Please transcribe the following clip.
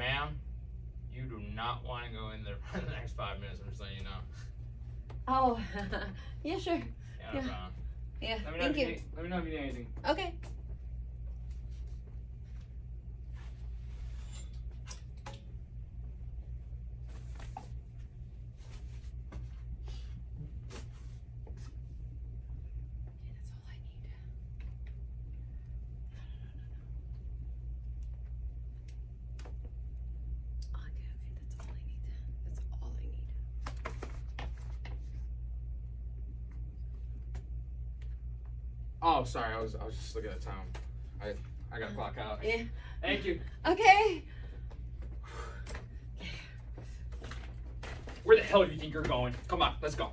ma'am, you do not want to go in there for the next five minutes. I'm just letting you know. Oh, yeah, sure. Yeah, yeah. yeah. Thank you. you. Need, let me know if you need anything. Okay. Oh, sorry. I was I was just looking at time. I I gotta clock out. Yeah. Thank you. Okay. Where the hell do you think you're going? Come on, let's go.